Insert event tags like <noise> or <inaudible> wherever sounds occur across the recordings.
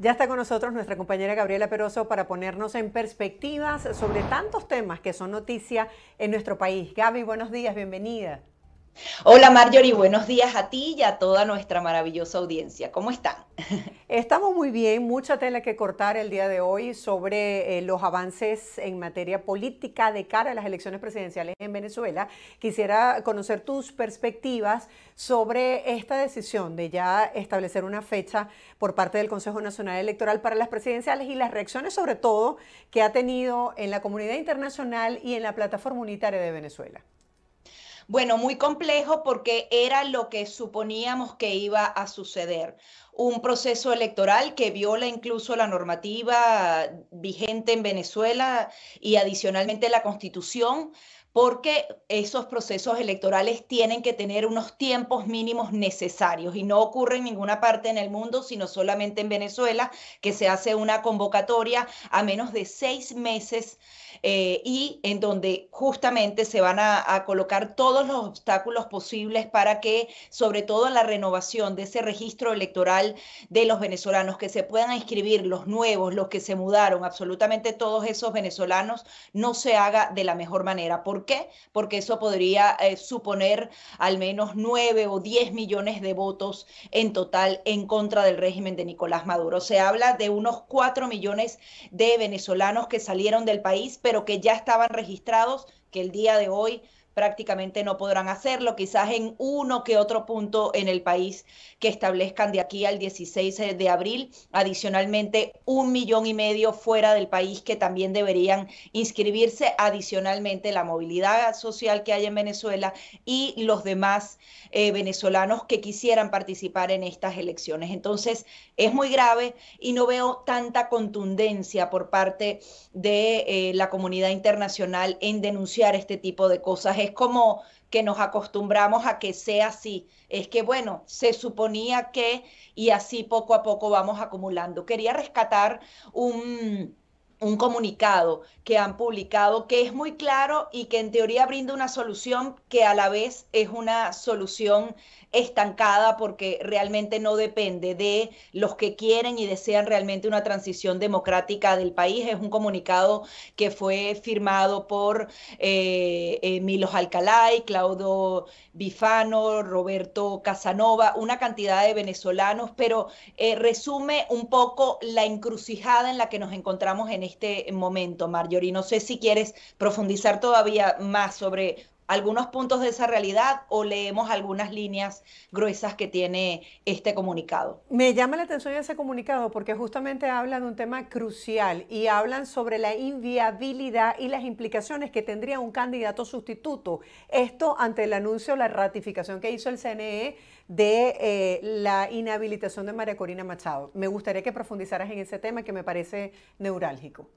Ya está con nosotros nuestra compañera Gabriela Peroso para ponernos en perspectivas sobre tantos temas que son noticia en nuestro país. Gaby, buenos días, bienvenida. Hola Marjorie, buenos días a ti y a toda nuestra maravillosa audiencia. ¿Cómo están? Estamos muy bien, mucha tela que cortar el día de hoy sobre eh, los avances en materia política de cara a las elecciones presidenciales en Venezuela. Quisiera conocer tus perspectivas sobre esta decisión de ya establecer una fecha por parte del Consejo Nacional Electoral para las presidenciales y las reacciones sobre todo que ha tenido en la comunidad internacional y en la plataforma unitaria de Venezuela. Bueno, muy complejo porque era lo que suponíamos que iba a suceder. Un proceso electoral que viola incluso la normativa vigente en Venezuela y adicionalmente la constitución porque esos procesos electorales tienen que tener unos tiempos mínimos necesarios y no ocurre en ninguna parte en el mundo, sino solamente en Venezuela, que se hace una convocatoria a menos de seis meses eh, y en donde justamente se van a, colocar todos los obstáculos posibles para que, sobre todo en la renovación de ese registro electoral de los venezolanos, que se puedan inscribir los nuevos, los que se mudaron, absolutamente todos esos venezolanos, no se haga de la mejor manera. ¿Por qué? Porque eso podría eh, suponer al menos nueve o diez millones de votos en total en contra del régimen de Nicolás Maduro. Se habla de unos cuatro millones de venezolanos que salieron del país, pero que ya estaban registrados, que el día de hoy prácticamente no podrán hacerlo, quizás en uno que otro punto en el país que establezcan de aquí al 16 de abril. Adicionalmente, un millón y medio fuera del país que también deberían inscribirse. Adicionalmente, la movilidad social que hay en Venezuela y los demás eh, venezolanos que quisieran participar en estas elecciones. Entonces, es muy grave y no veo tanta contundencia por parte de eh, la comunidad internacional en denunciar este tipo de cosas como que nos acostumbramos a que sea así. Es que, bueno, se suponía que y así poco a poco vamos acumulando. Quería rescatar un, un comunicado que han publicado que es muy claro y que en teoría brinda una solución que a la vez es una solución estancada porque realmente no depende de los que quieren y desean realmente una transición democrática del país. Es un comunicado que fue firmado por eh, eh, Milos Alcalay, Claudio Bifano, Roberto Casanova, una cantidad de venezolanos, pero eh, resume un poco la encrucijada en la que nos encontramos en este momento, Marjorie. No sé si quieres profundizar todavía más sobre algunos puntos de esa realidad o leemos algunas líneas gruesas que tiene este comunicado. Me llama la atención ese comunicado porque justamente habla de un tema crucial y hablan sobre la inviabilidad y las implicaciones que tendría un candidato sustituto. Esto ante el anuncio, la ratificación que hizo el CNE de eh, la inhabilitación de María Corina Machado. Me gustaría que profundizaras en ese tema que me parece neurálgico.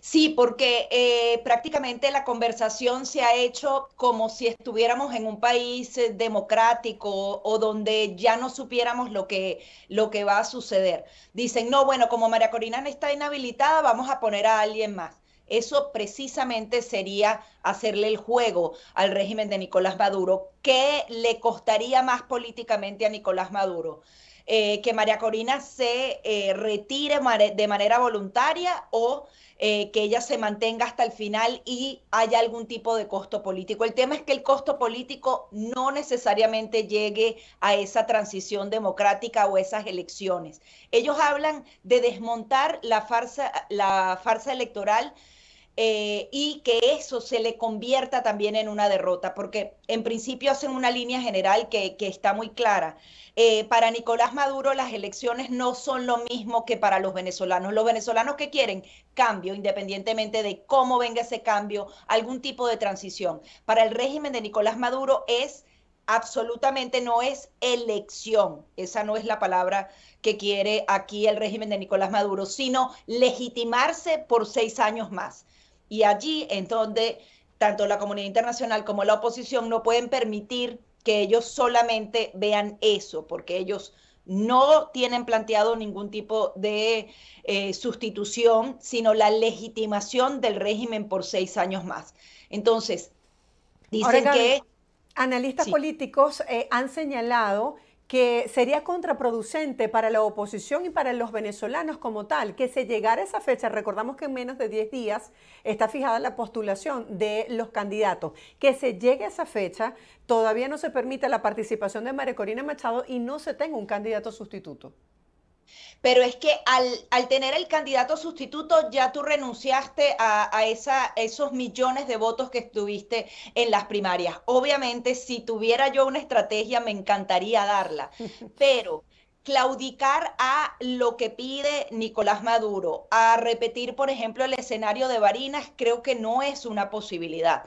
Sí, porque eh, prácticamente la conversación se ha hecho como si estuviéramos en un país eh, democrático o donde ya no supiéramos lo que, lo que va a suceder. Dicen, no, bueno, como María Corina está inhabilitada, vamos a poner a alguien más. Eso precisamente sería hacerle el juego al régimen de Nicolás Maduro. ¿Qué le costaría más políticamente a Nicolás Maduro? Eh, que María Corina se retire de manera voluntaria o eh, que ella se mantenga hasta el final y haya algún tipo de costo político. El tema es que el costo político no necesariamente llegue a esa transición democrática o esas elecciones. Ellos hablan de desmontar la farsa, la farsa electoral. Eh, y que eso se le convierta también en una derrota, porque en principio hacen una línea general que, está muy clara. Eh, para Nicolás Maduro las elecciones no son lo mismo que para los venezolanos. Los venezolanos que quieren cambio, independientemente de cómo venga ese cambio, algún tipo de transición. Para el régimen de Nicolás Maduro es absolutamente no es elección, esa no es la palabra que quiere aquí el régimen de Nicolás Maduro, sino legitimarse por seis años más. Y allí en donde tanto la comunidad internacional como la oposición no pueden permitir que ellos solamente vean eso, porque ellos no tienen planteado ningún tipo de eh, sustitución, sino la legitimación del régimen por seis años más. Entonces, dicen que... Analistas políticos eh, han señalado que sería contraproducente para la oposición y para los venezolanos como tal, que se llegara a esa fecha, recordamos que en menos de 10 días está fijada la postulación de los candidatos, que se llegue a esa fecha, todavía no se permite la participación de María Corina Machado y no se tenga un candidato sustituto. Pero es que al, tener el candidato sustituto ya tú renunciaste a, esa, esos millones de votos que estuviste en las primarias. Obviamente, si tuviera yo una estrategia, me encantaría darla, <laughs> pero claudicar a lo que pide Nicolás Maduro, a repetir, por ejemplo, el escenario de Barinas, creo que no es una posibilidad.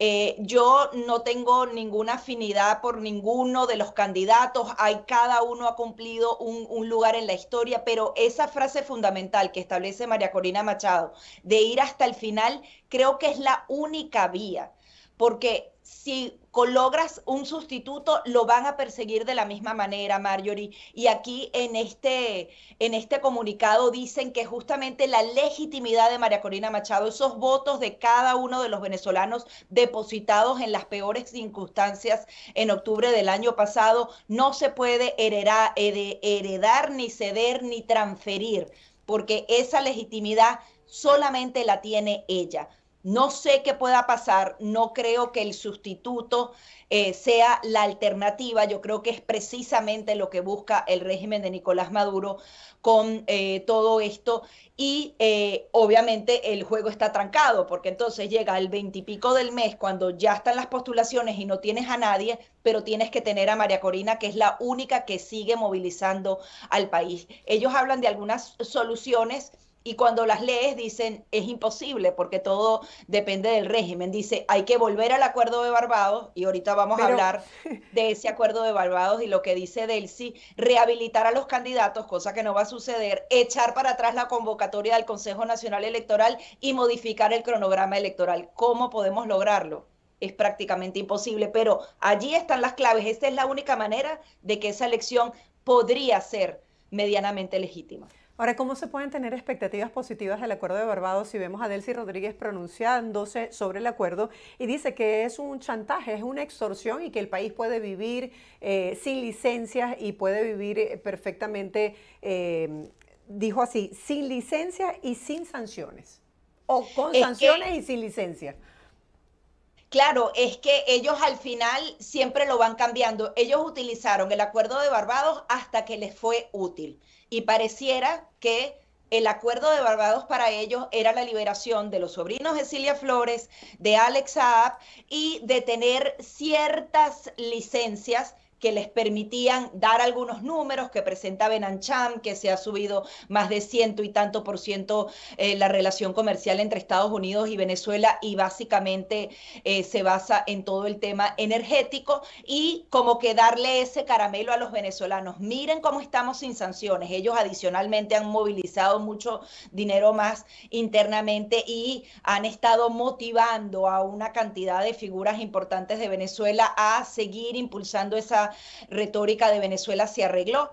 Eh, yo no tengo ninguna afinidad por ninguno de los candidatos, hay, cada uno ha cumplido un, un lugar en la historia, pero esa frase fundamental que establece María Corina Machado, de ir hasta el final, creo que es la única vía, porque si logras un sustituto, lo van a perseguir de la misma manera, Marjorie. Y aquí en este, en este comunicado dicen que justamente la legitimidad de María Corina Machado, esos votos de cada uno de los venezolanos depositados en las peores circunstancias en octubre del año pasado, no se puede heredar, heredar ni ceder ni transferir, porque esa legitimidad solamente la tiene ella. No sé qué pueda pasar, no creo que el sustituto eh, sea la alternativa, yo creo que es precisamente lo que busca el régimen de Nicolás Maduro con eh, todo esto y eh, obviamente el juego está trancado porque entonces llega el veintipico del mes cuando ya están las postulaciones y no tienes a nadie, pero tienes que tener a María Corina que es la única que sigue movilizando al país. Ellos hablan de algunas soluciones y cuando las lees dicen es imposible porque todo depende del régimen. Dice hay que volver al acuerdo de Barbados y ahorita vamos a hablar <laughs> de ese acuerdo de Barbados y lo que dice Delcy, rehabilitar a los candidatos, cosa que no va a suceder, echar para atrás la convocatoria del Consejo Nacional Electoral y modificar el cronograma electoral. ¿Cómo podemos lograrlo? Es prácticamente imposible, pero allí están las claves. Esta es la única manera de que esa elección podría ser medianamente legítima. Ahora, ¿cómo se pueden tener expectativas positivas del acuerdo de Barbados si vemos a Delcy Rodríguez pronunciándose sobre el acuerdo y dice que es un chantaje, es una extorsión y que el país puede vivir eh, sin licencias y puede vivir eh, perfectamente, eh, dijo así, sin licencias y sin sanciones? O con sanciones y sin licencias. Claro, es que ellos al final siempre lo van cambiando. Ellos utilizaron el acuerdo de Barbados hasta que les fue útil y pareciera que el acuerdo de Barbados para ellos era la liberación de los sobrinos de Cilia Flores, de Alex Saab y de tener ciertas licencias que les permitían dar algunos números que presenta Benancham, que se ha subido más de ciento y tanto por ciento eh, la relación comercial entre Estados Unidos y Venezuela y básicamente eh, se basa en todo el tema energético y como que darle ese caramelo a los venezolanos. Miren cómo estamos sin sanciones. Ellos adicionalmente han movilizado mucho dinero más internamente y han estado motivando a una cantidad de figuras importantes de Venezuela a seguir impulsando esa retórica de Venezuela se arregló.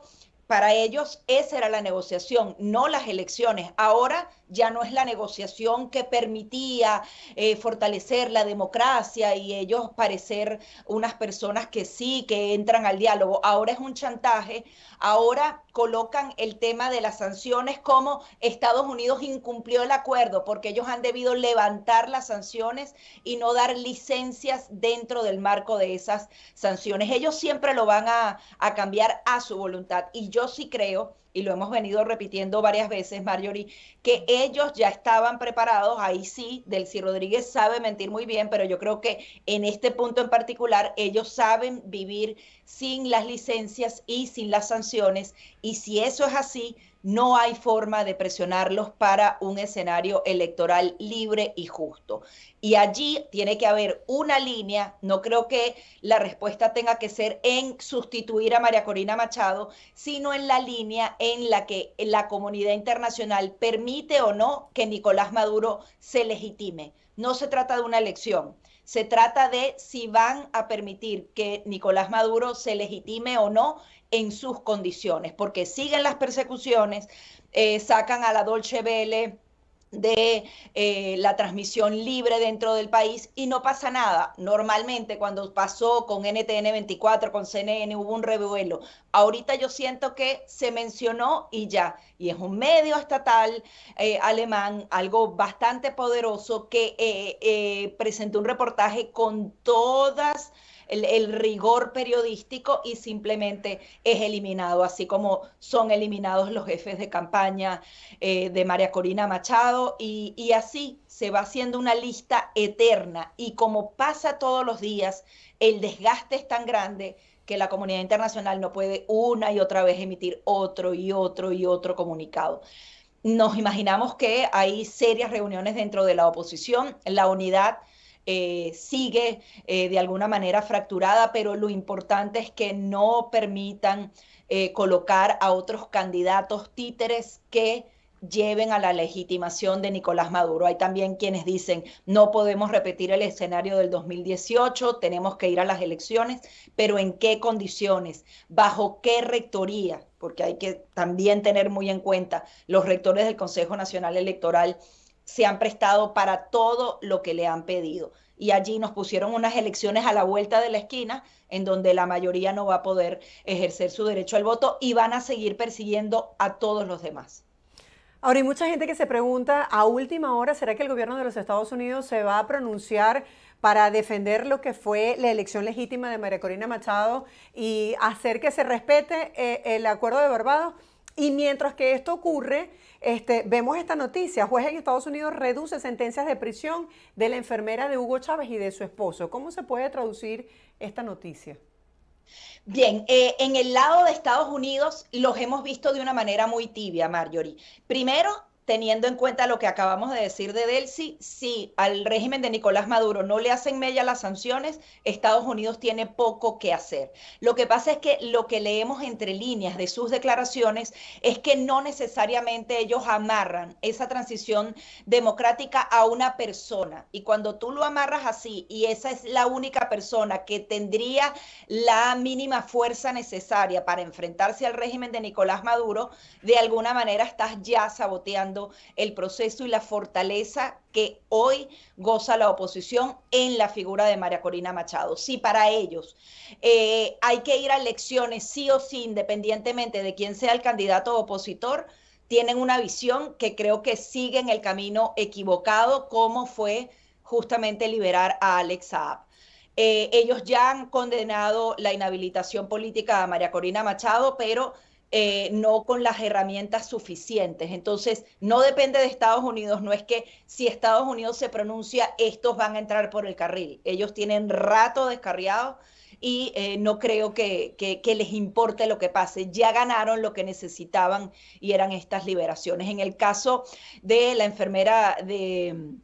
Para ellos esa era la negociación, no las elecciones. Ahora ya no es la negociación que permitía eh, fortalecer la democracia y ellos parecer unas personas que sí, que entran al diálogo. Ahora es un chantaje, ahora colocan el tema de las sanciones como Estados Unidos incumplió el acuerdo porque ellos han debido levantar las sanciones y no dar licencias dentro del marco de esas sanciones. Ellos siempre lo van a, a cambiar a su voluntad y yo sí creo y lo hemos venido repitiendo varias veces, Marjorie, que ellos ya estaban preparados, ahí sí, Delcy Rodríguez sabe mentir muy bien, pero yo creo que en este punto en particular ellos saben vivir sin las licencias y sin las sanciones, y si eso es así, no hay forma de presionarlos para un escenario electoral libre y justo. Y allí tiene que haber una línea, no creo que la respuesta tenga que ser en sustituir a María Corina Machado, sino en la línea en la que la comunidad internacional permite o no que Nicolás Maduro se legitime. No se trata de una elección, se trata de si van a permitir que Nicolás Maduro se legitime o no en sus condiciones, porque siguen las persecuciones, eh, sacan a la Dolce Vele de eh, la transmisión libre dentro del país y no pasa nada. Normalmente cuando pasó con NTN 24, con CNN, hubo un revuelo. Ahorita yo siento que se mencionó y ya. Y es un medio estatal eh, alemán, algo bastante poderoso, que eh, presentó un reportaje con todas el, rigor periodístico y simplemente es eliminado, así como son eliminados los jefes de campaña eh, de María Corina Machado y, y así se va haciendo una lista eterna y como pasa todos los días, el desgaste es tan grande que la comunidad internacional no puede una y otra vez emitir otro y otro y otro comunicado. Nos imaginamos que hay serias reuniones dentro de la oposición, la unidad eh, sigue eh, de alguna manera fracturada, pero lo importante es que no permitan eh, colocar a otros candidatos títeres que lleven a la legitimación de Nicolás Maduro. Hay también quienes dicen, no podemos repetir el escenario del 2018, tenemos que ir a las elecciones, pero ¿en qué condiciones? ¿Bajo qué rectoría? Porque hay que también tener muy en cuenta los rectores del Consejo Nacional Electoral se han prestado para todo lo que le han pedido. Y allí nos pusieron unas elecciones a la vuelta de la esquina, en donde la mayoría no va a poder ejercer su derecho al voto y van a seguir persiguiendo a todos los demás. Ahora hay mucha gente que se pregunta, a última hora, ¿será que el gobierno de los Estados Unidos se va a pronunciar para defender lo que fue la elección legítima de María Corina Machado y hacer que se respete eh, el acuerdo de Barbados? Y mientras que esto ocurre, este, vemos esta noticia. Juez en Estados Unidos reduce sentencias de prisión de la enfermera de Hugo Chávez y de su esposo. ¿Cómo se puede traducir esta noticia? Bien, eh, en el lado de Estados Unidos los hemos visto de una manera muy tibia, Marjorie. Primero, teniendo en cuenta lo que acabamos de decir de Delcy, si al régimen de Nicolás Maduro no le hacen mella las sanciones, Estados Unidos tiene poco que hacer. Lo que pasa es que lo que leemos entre líneas de sus declaraciones es que no necesariamente ellos amarran esa transición democrática a una persona. Y cuando tú lo amarras así y esa es la única persona que tendría la mínima fuerza necesaria para enfrentarse al régimen de Nicolás Maduro, de alguna manera estás ya saboteando el proceso y la fortaleza que hoy goza la oposición en la figura de María Corina Machado. Si para ellos eh, hay que ir a elecciones sí o sí, independientemente de quién sea el candidato opositor, tienen una visión que creo que sigue en el camino equivocado, como fue justamente liberar a Alex Saab. Eh, ellos ya han condenado la inhabilitación política a María Corina Machado, pero eh, no con las herramientas suficientes. Entonces, no depende de Estados Unidos, no es que si Estados Unidos se pronuncia, estos van a entrar por el carril. Ellos tienen rato descarriados y eh, no creo que, que, les importe lo que pase. Ya ganaron lo que necesitaban y eran estas liberaciones. En el caso de la enfermera de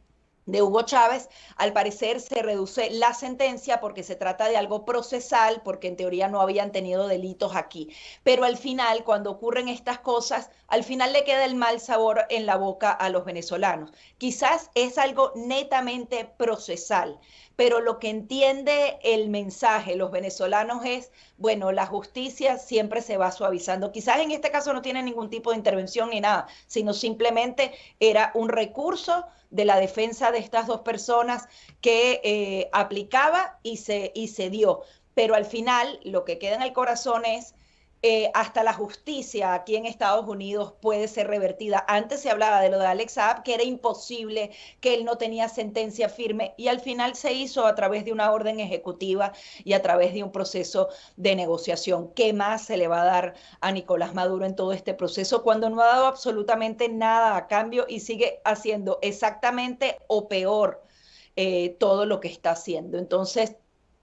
de Hugo Chávez, al parecer se reduce la sentencia porque se trata de algo procesal, porque en teoría no habían tenido delitos aquí. Pero al final, cuando ocurren estas cosas, al final le queda el mal sabor en la boca a los venezolanos. Quizás es algo netamente procesal, pero lo que entiende el mensaje los venezolanos es, bueno, la justicia siempre se va suavizando. Quizás en este caso no tiene ningún tipo de intervención ni nada, sino simplemente era un recurso de la defensa de estas dos personas que eh, aplicaba y se, y se dio. Pero al final lo que queda en el corazón es eh, hasta la justicia aquí en Estados Unidos puede ser revertida. Antes se hablaba de lo de Alex Saab, que era imposible, que él no tenía sentencia firme y al final se hizo a través de una orden ejecutiva y a través de un proceso de negociación. ¿Qué más se le va a dar a Nicolás Maduro en todo este proceso cuando no ha dado absolutamente nada a cambio y sigue haciendo exactamente o peor eh, todo lo que está haciendo? Entonces,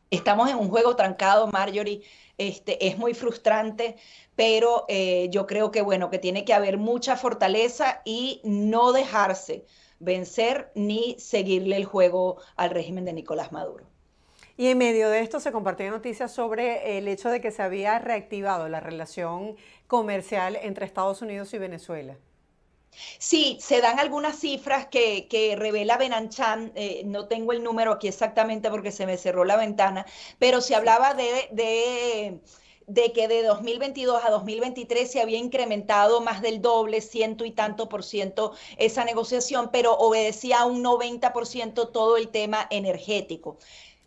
estamos en un juego trancado, Marjorie este, es muy frustrante, pero eh, yo creo que bueno, que tiene que haber mucha fortaleza y no dejarse vencer ni seguirle el juego al régimen de Nicolás Maduro. Y en medio de esto se compartió noticias sobre el hecho de que se había reactivado la relación comercial entre Estados Unidos y Venezuela. Sí, se dan algunas cifras que, revela Benanchan, eh, no tengo el número aquí exactamente porque se me cerró la ventana, pero se hablaba de, de que de 2022 a 2023 se había incrementado más del doble, ciento y tanto por ciento esa negociación, pero obedecía a un 90 por ciento todo el tema energético.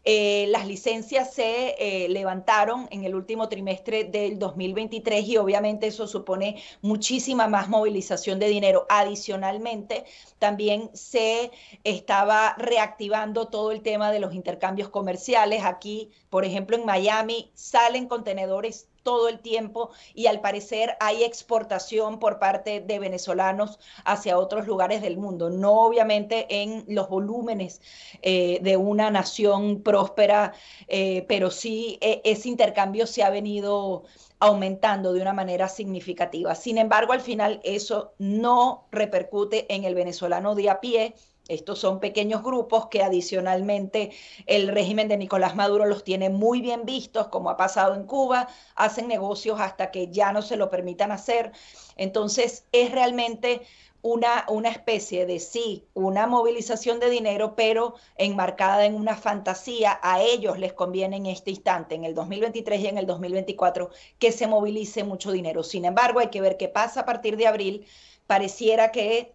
Eh, las licencias se eh, levantaron en el último trimestre del 2023 y obviamente eso supone muchísima más movilización de dinero. Adicionalmente, también se estaba reactivando todo el tema de los intercambios comerciales. Aquí, por ejemplo, en Miami salen contenedores todo el tiempo y al parecer hay exportación por parte de venezolanos hacia otros lugares del mundo, no obviamente en los volúmenes eh, de una nación próspera, eh, pero sí e, ese intercambio se ha venido aumentando de una manera significativa. Sin embargo, al final eso no repercute en el venezolano de a pie, estos son pequeños grupos que adicionalmente el régimen de Nicolás Maduro los tiene muy bien vistos, como ha pasado en Cuba, hacen negocios hasta que ya no se lo permitan hacer. Entonces es realmente una, una especie de sí, una movilización de dinero, pero enmarcada en una fantasía. A ellos les conviene en este instante, en el 2023 y en el 2024, que se movilice mucho dinero. Sin embargo, hay que ver qué pasa a partir de abril. Pareciera que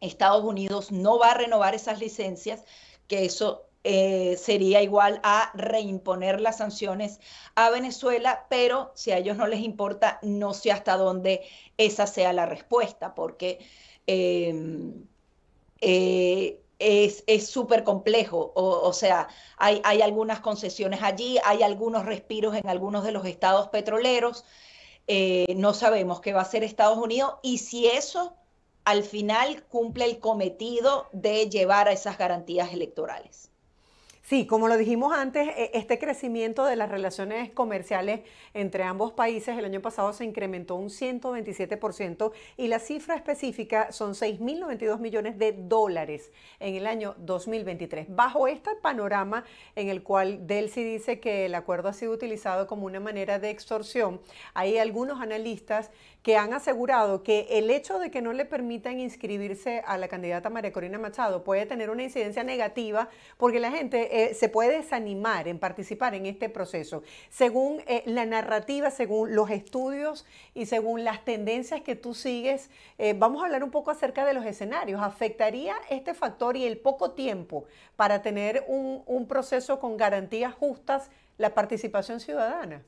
Estados Unidos no va a renovar esas licencias, que eso eh, sería igual a reimponer las sanciones a Venezuela, pero si a ellos no les importa, no sé hasta dónde esa sea la respuesta, porque em, eh, es súper complejo. O, sea, hay, hay, algunas concesiones allí, hay algunos respiros en algunos de los estados petroleros. Eh, no sabemos qué va a hacer Estados Unidos y si eso al final cumple el cometido de llevar a esas garantías electorales. Sí, como lo dijimos antes, e, este crecimiento de las relaciones comerciales entre ambos países el año pasado se incrementó un 127% y la cifra específica son 6.092 millones de dólares en el año 2023. Bajo este panorama en el cual Delcy dice que el acuerdo ha sido utilizado como una manera de extorsión, hay algunos analistas que han asegurado que el hecho de que no le permitan inscribirse a la candidata María Corina Machado puede tener una incidencia negativa porque la gente eh, se puede desanimar en participar en este proceso. Según eh, la narrativa, según los estudios y según las tendencias que tú sigues, eh, vamos a hablar un poco acerca de los escenarios. ¿Afectaría este factor y el poco tiempo para tener un, un proceso con garantías justas la participación ciudadana?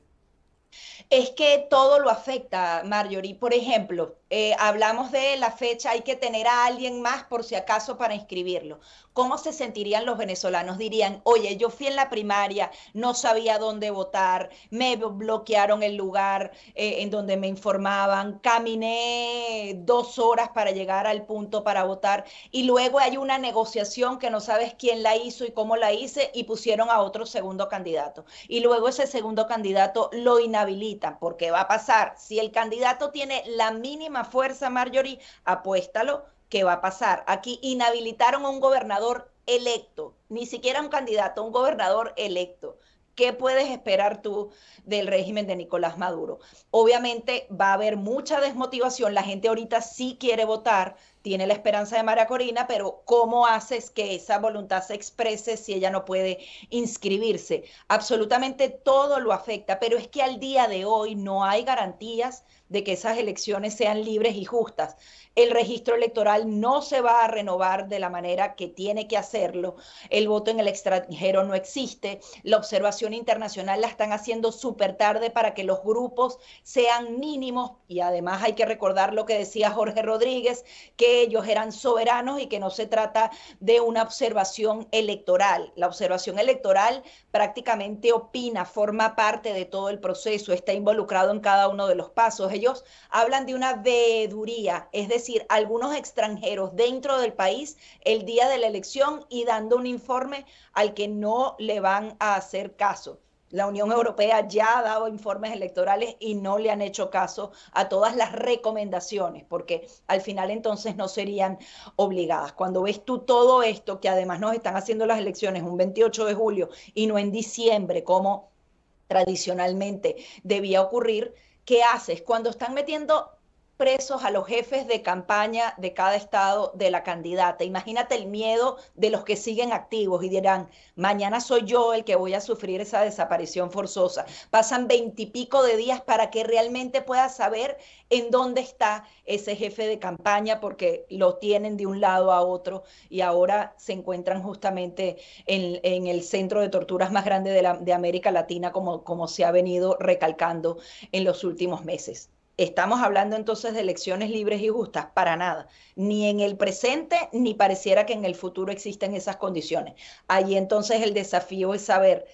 Es que todo lo afecta, Marjorie. Por ejemplo, eh, hablamos de la fecha, hay que tener a alguien más por si acaso para inscribirlo. ¿Cómo se sentirían los venezolanos? Dirían, oye, yo fui en la primaria, no sabía dónde votar, me bloquearon el lugar eh, en donde me informaban, caminé dos horas para llegar al punto para votar y luego hay una negociación que no sabes quién la hizo y cómo la hice y pusieron a otro segundo candidato. Y luego ese segundo candidato lo inhabilitan porque va a pasar, si el candidato tiene la mínima fuerza, Marjorie, apuéstalo ¿qué va a pasar? Aquí inhabilitaron a un gobernador electo, ni siquiera un candidato, un gobernador electo. ¿Qué puedes esperar tú del régimen de Nicolás Maduro? Obviamente va a haber mucha desmotivación, la gente ahorita sí quiere votar, tiene la esperanza de María Corina, pero ¿cómo haces que esa voluntad se exprese si ella no puede inscribirse? Absolutamente todo lo afecta, pero es que al día de hoy no hay garantías de que esas elecciones sean libres y justas. El registro electoral no se va a renovar de la manera que tiene que hacerlo, el voto en el extranjero no existe, la observación internacional la están haciendo súper tarde para que los grupos sean mínimos. Y además hay que recordar lo que decía Jorge Rodríguez, que ellos eran soberanos y que no se trata de una observación electoral. La observación electoral prácticamente opina, forma parte de todo el proceso, está involucrado en cada uno de los pasos. Ellos hablan de una veeduría, es decir, algunos extranjeros dentro del país el día de la elección y dando un informe al que no le van a hacer caso. La Unión Europea ya ha dado informes electorales y no le han hecho caso a todas las recomendaciones, porque al final entonces no serían obligadas. Cuando ves tú todo esto, que además nos están haciendo las elecciones un 28 de julio y no en diciembre, como tradicionalmente debía ocurrir, ¿qué haces? Cuando están metiendo presos a los jefes de campaña de cada estado de la candidata. Imagínate el miedo de los que siguen activos y dirán, mañana soy yo el que voy a sufrir esa desaparición forzosa. Pasan veintipico de días para que realmente pueda saber en dónde está ese jefe de campaña porque lo tienen de un lado a otro y ahora se encuentran justamente en, el centro de torturas más grande de, América Latina como se ha venido recalcando en los últimos meses. ¿Estamos hablando entonces de elecciones libres y justas? Para nada. Ni en el presente, ni pareciera que en el futuro existen esas condiciones. Ahí entonces el desafío es saber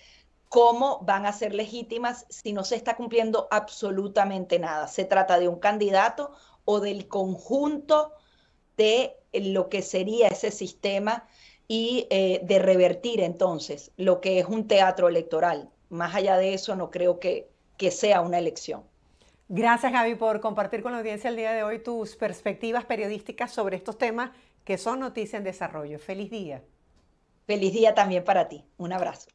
cómo van a ser legítimas si no se está cumpliendo absolutamente nada. Se trata de un candidato o del conjunto de lo que sería ese sistema y eh, de revertir entonces lo que es un teatro electoral. Más allá de eso, no creo que, que sea una elección. Gracias, Gaby, por compartir con la audiencia el día de hoy tus perspectivas periodísticas sobre estos temas que son noticia en desarrollo. Feliz día. Feliz día también para ti. Un abrazo.